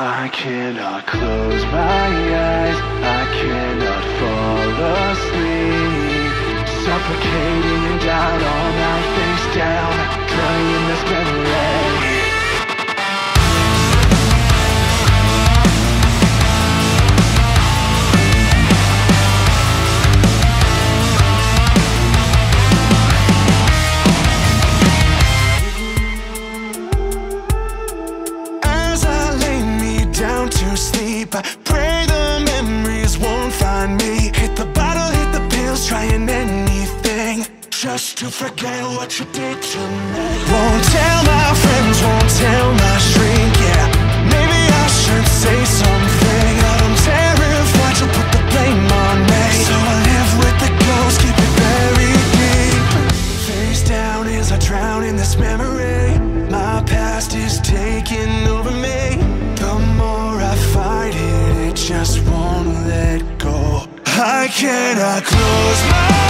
I cannot close my eyes, I cannot fall asleep. Suffocating in doubt, I pray the memories won't find me. Hit the bottle, hit the pills, trying anything just to forget what you did to me. Won't tell my friends, won't tell my shrink. Yeah, just won't. I close my eyes.